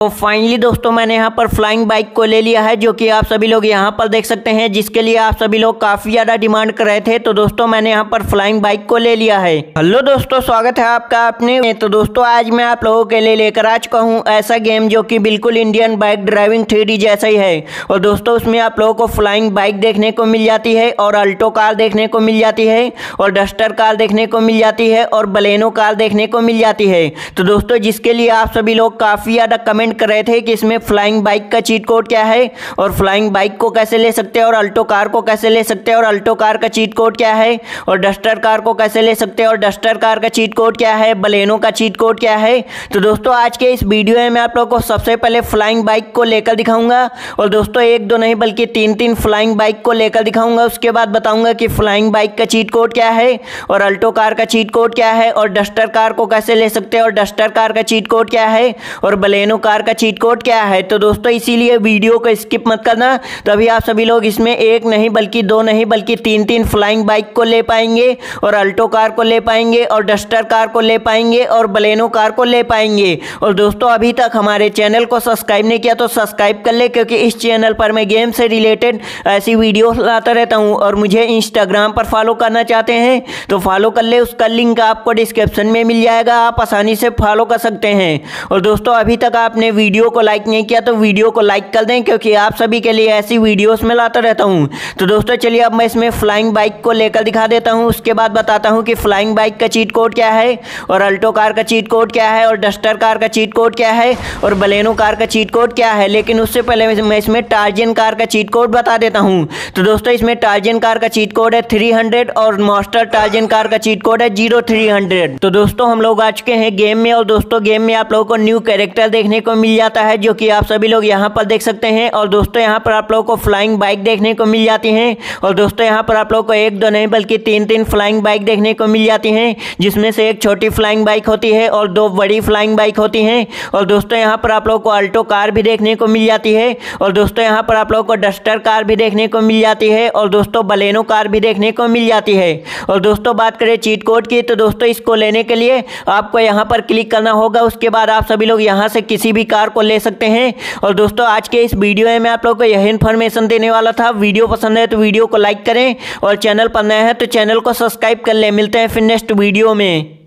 तो फाइनली दोस्तों मैंने यहाँ पर फ्लाइंग बाइक को ले लिया है, जो कि आप सभी लोग यहाँ पर देख सकते हैं, जिसके लिए आप सभी लोग काफ़ी ज़्यादा डिमांड कर रहे थे। तो दोस्तों मैंने यहाँ पर फ्लाइंग बाइक को ले लिया है। हेलो दोस्तों, स्वागत है आपका अपने। तो दोस्तों आज मैं आप लोगों के लिए लेकर आ चुका हूँ ऐसा गेम जो कि बिल्कुल इंडियन बाइक ड्राइविंग थ्री जैसा ही है। और दोस्तों उसमें आप लोगों को फ्लाइंग बाइक देखने को मिल जाती है, और अल्टो कार देखने को मिल जाती है, और डस्टर कार देखने को मिल जाती है, और बलेनो कार देखने को मिल जाती है। तो दोस्तों जिसके लिए आप सभी लोग काफ़ी ज़्यादा कमेंट कर रहे थे कि इसमें फ्लाइंग बाइक का चीट कोड क्या है और फ्लाइंग बाइक को कैसे ले सकते हैं और अल्टो कार को कैसे ले सकते हैं और अल्टो कार का चीट कोड क्या है और डस्टर कार को कैसे ले सकते हैं और डस्टर कार का चीट कोड क्या है बलेनो का चीट कोड क्या है। तो दोस्तों, आज के इस वीडियो में मैं आप लोगों को सबसे पहले फ्लाइंग बाइक को लेकर दिखाऊँगा और दोस्तों, एक दो नहीं बल्कि तीन तीन फ्लाइंग बाइक को लेकर दिखाऊँगा। उसके बाद बताऊँगा कि फ्लाइंग बाइक का चीट कोड क्या है और अल्टो कार का चीट कोड क्या है और डस्टर कार को कैसे ले सकते हैं और डस्टर कार का चीट कोड क्या है और बलेनो कार का चीट कोड क्या है? तो दोस्तों, इसीलिए वीडियो को स्किप मत करना। तभी आप सभी लोग इसमें एक नहीं, बल्कि दो नहीं, बल्कि तीन तीन फ्लाइंग बाइक को ले पाएँगे, और अल्टो कार को ले पाएँगे, और डस्टर कार को ले पाएँगे, और बलेनो कार को ले पाएँगे। और दोस्तों, अभी तक हमारे चैनल को सब्सक्राइब नहीं किया तो सब्सक्राइब कर ले, क्योंकि इस चैनल पर मैं गेम से रिलेटेड ऐसी वीडियो लाता रहता हूँ, और मुझे इंस्टाग्राम पर फॉलो करना चाहते हैं तो फॉलो कर ले, उसका लिंक आपको डिस्क्रिप्शन में मिल जाएगा, आप आसानी से फॉलो कर सकते हैं। और दोस्तों, अभी तक आपने वीडियो को लाइक नहीं किया तो वीडियो को लाइक कर दें, क्योंकि आप सभी के लिए ऐसी वीडियोस में लाता रहता हूँ। तो दोस्तों, चलिए अब मैं इसमें फ्लाइंग बाइक को लेकर दिखा देता हूँ। उसके बाद बताता हूँ कि फ्लाइंग बाइक का चीट कोड क्या है, और अल्टो कार का चीट कोड क्या है, और डस्टर कार का चीट कोड क्या है, और बलेनो कार का चीट कोड क्या है। लेकिन उससे पहले मैं इसमें टार्जन कार का चीट कोड बता देता हूँ। तो दोस्तों, इसमें टार्जन कार का चीट कोड है थ्री और मॉस्टर टार्जियन कार का चीट कोड है ज़ीरो तो दोस्तों, हम लोग आ चुके हैं गेम में, और दोस्तों गेम में आप लोगों को न्यू कैरेक्टर देखने को मिल जाता है, जो कि आप सभी लोग यहाँ पर देख सकते हैं। और दोस्तों, यहाँ पर आप लोगों को फ्लाइंग बाइक देखने को मिल जाती हैं। और दोस्तों, यहाँ पर आप लोगों को एक दो नहीं, बल्कि तीन तीन फ्लाइंग बाइक देखने को मिल जाती हैं, जिसमें से एक छोटी फ्लाइंग बाइक होती है और दो बड़ी फ्लाइंग बाइक होती हैं। और दोस्तों, यहाँ पर आप लोगों को अल्टो कार भी देखने को मिल जाती है। और दोस्तों, यहाँ पर आप लोगों को डस्टर कार भी देखने को मिल जाती है। और दोस्तों बलेनो कार भी देखने को मिल जाती है। और दोस्तों, बात करें चीट कोड की तो दोस्तों, इसको लेने के लिए आपको यहाँ पर क्लिक करना होगा। उसके बाद आप सभी लोग यहाँ से किसी भी कार को ले सकते हैं। और दोस्तों, आज के इस वीडियो में मैं आप लोगों को यह इन्फॉर्मेशन देने वाला था। वीडियो पसंद है तो वीडियो को लाइक करें और चैनल पर नया है तो चैनल को सब्सक्राइब कर लें। मिलते हैं फिर नेक्स्ट वीडियो में।